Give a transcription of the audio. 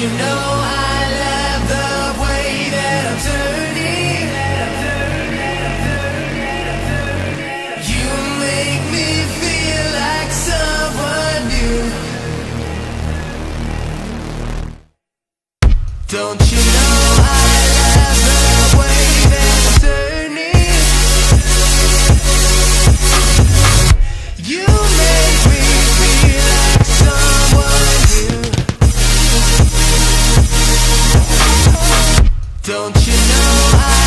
you know I love the way that I'm turning. You make me feel like someone new. Don't you? Don't you know I